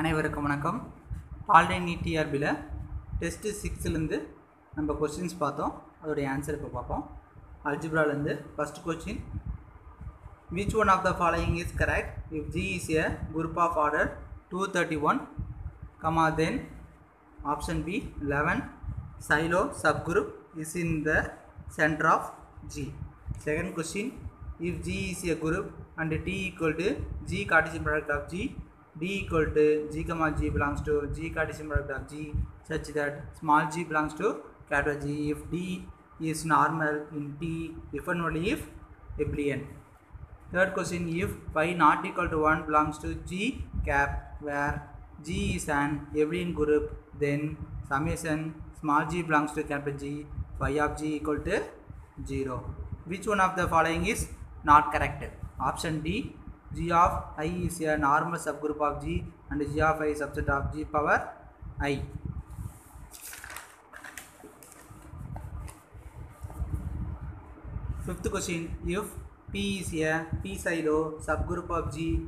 அனைவருக்கும் வணக்கம். Already NEET டிஆர்பியில் டெஸ்ட்டு சிக்ஸ்லேருந்து நம்ம கொஸ்டின்ஸ் பார்த்தோம். அதோடைய ஆன்சர் இப்போ பார்ப்போம். அல்ஜிப்ராலேருந்து first question which one of the following is correct if G is a group of order two thirty one comma then option B eleven Sylow subgroup is in the centre of G second question if G is a group and D equal to G Cartesian product of G D equal to G comma G belongs to G Cartesian product of G such that small g belongs to capital G if D is normal in T if and only if abelian. Third question, if phi not equal to 1 belongs to G cap where G is an abelian group then summation small g belongs to capital G phi of G equal to 0. Which one of the following is not correct? Option D. G of i is a normal subgroup of G and G of i subset of G power i. Fifth question. If P is a P silo subgroup of G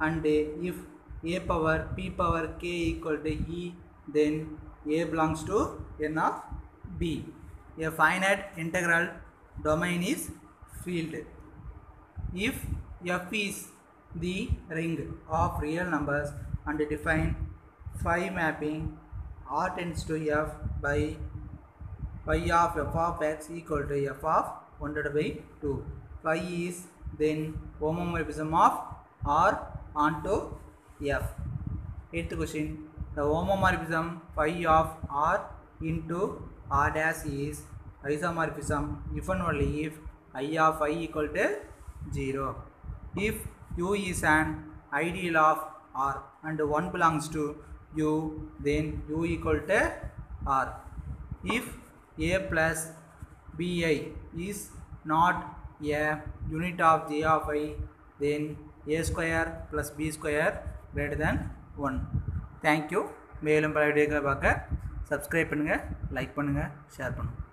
and if a power P power k equal to E then A belongs to n of B. A finite integral domain is field. If F is the ring of real numbers and define phi mapping R tends to F by phi of f of x equal to f of 1 divided by 2. Phi is then homomorphism of R onto F. Eighth question. The homomorphism phi of R into R dash is isomorphism if and only if I of i equal to 0. If U is an ideal of R and 1 belongs to U then U equal to R. If A plus Bi is not a unit of J of i then A square plus B square greater than 1. Thank you மேலும் பல வீடியோக்களை பார்க்க subscribe பண்ணுங்கள் like பண்ணுங்கள் share பண்ணுங்கள்